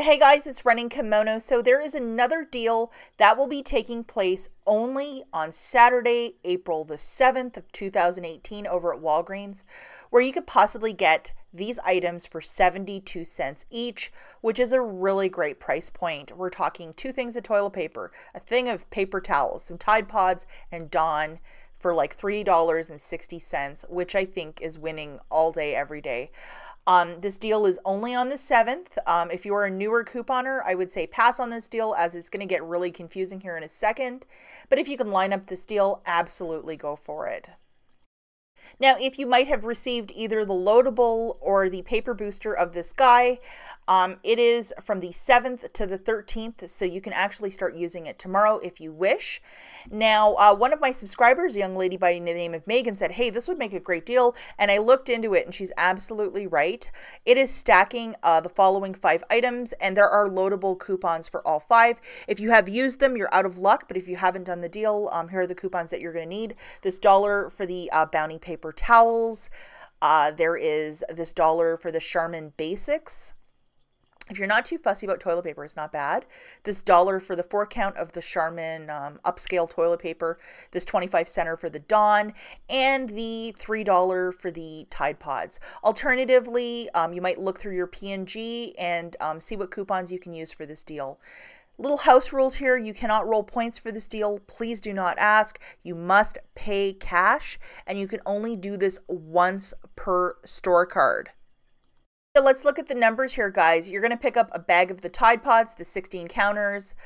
Hey guys, it's Running Kimono. So there is another deal that will be taking place only on Saturday, April the 7th of 2018 over at Walgreens, where you could possibly get these items for 72 cents each, which is a really great price point. We're talking two things of toilet paper, a thing of paper towels, some Tide Pods, and Dawn for like $3.60, which I think is winning all day, every day. Um, this deal is only on the 7th. Um, if you are a newer couponer, I would say pass on this deal as it's going to get really confusing here in a second. But if you can line up this deal, absolutely go for it. Now, if you might have received either the loadable or the paper booster of this guy, um, it is from the 7th to the 13th, so you can actually start using it tomorrow if you wish. Now, uh, one of my subscribers, a young lady by the name of Megan, said, Hey, this would make a great deal. And I looked into it, and she's absolutely right. It is stacking uh, the following five items, and there are loadable coupons for all five. If you have used them, you're out of luck, but if you haven't done the deal, um, here are the coupons that you're going to need. This dollar for the uh, Bounty paper towels. Uh, there is this dollar for the Charmin Basics. If you're not too fussy about toilet paper, it's not bad. This dollar for the four count of the Charmin um, upscale toilet paper, this 25 center for the Dawn, and the $3 for the Tide Pods. Alternatively, um, you might look through your P&G and um, see what coupons you can use for this deal. Little house rules here. You cannot roll points for this deal. Please do not ask. You must pay cash, and you can only do this once per store card. So let's look at the numbers here, guys. You're going to pick up a bag of the Tide Pods, the 16 counters,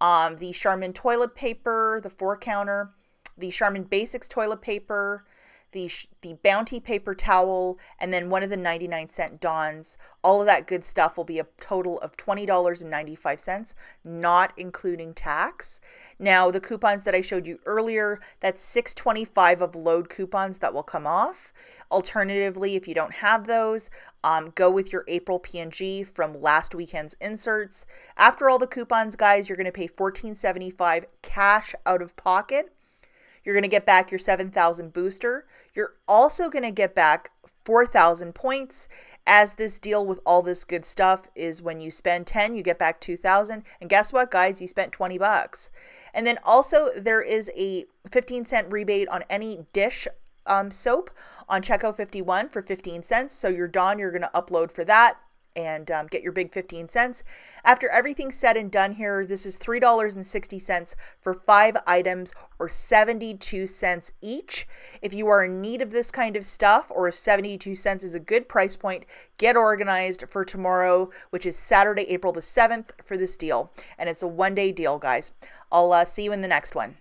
um, the Charmin toilet paper, the 4 counter, the Charmin Basics toilet paper, the the Bounty paper towel, and then one of the 99 cent Dawns. All of that good stuff will be a total of $20.95, not including tax. Now, the coupons that I showed you earlier, that's 625 of load coupons that will come off. Alternatively, if you don't have those, um, go with your April P&G from last weekend's inserts. After all the coupons, guys, you're going to pay $14.75 cash out of pocket. You're going to get back your 7,000 booster. You're also going to get back 4,000 points. As this deal with all this good stuff is when you spend 10 you get back 2000 and guess what guys? You spent 20 bucks. And then also there is a 15 cent rebate on any dish um, soap on checkout 51 for 15 cents. So you're done. You're going to upload for that and um, get your big 15 cents. After everything's said and done here, this is $3.60 for five items or 72 cents each. If you are in need of this kind of stuff or if 72 cents is a good price point, get organized for tomorrow, which is Saturday, April the 7th for this deal. And it's a one day deal, guys. I'll uh, see you in the next one.